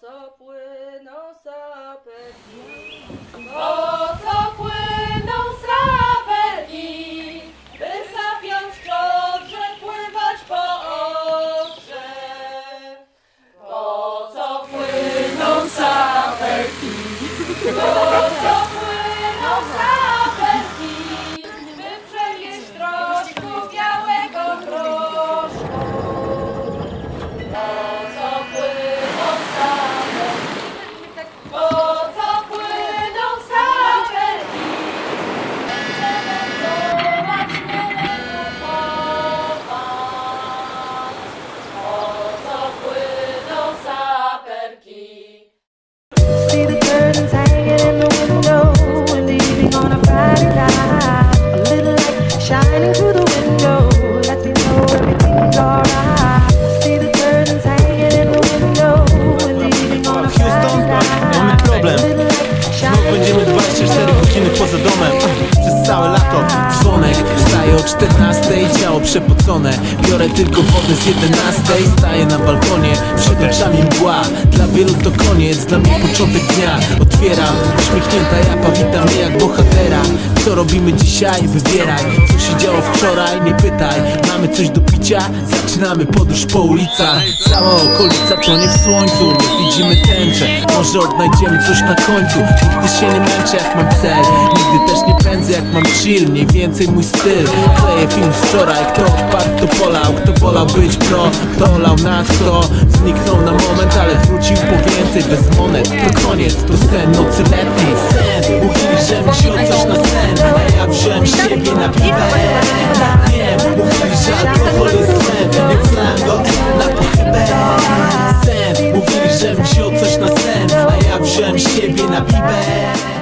co płyną sapelki? Po co płyną sapelki? By sapiąc dobrze pływać po okrze. Po co płyną sapelki? Poza domem. Przez całe lato Dzwonek, wstaję o 14 Ciało przepocone. Biorę tylko wodę z 11 Staję na balkonie. Przed oczami mgła Dla wielu to koniec Dla mnie początek dnia. Otwieram Uśmiechnięta japa Wita mnie jak bohatera Co robimy dzisiaj? Wybieraj Co się działo wczoraj? Nie pytaj Mamy coś do picia? Zaczynamy podróż po ulicach Cała okolica tonie w słońcu My widzimy tęczę Może odnajdziemy coś na końcu Nigdy się nie męczę jak mam cel Nigdy też nie pędzę jak mam chill Mniej więcej mój styl Kleję film wczoraj Kto odparł, kto polał Kto wolał być pro Kto olał nas, kto zniknął na moment Ale wrócił po więcej bez monet To koniec, to sen nocy letniej Sen, wziąłem siebie na bibę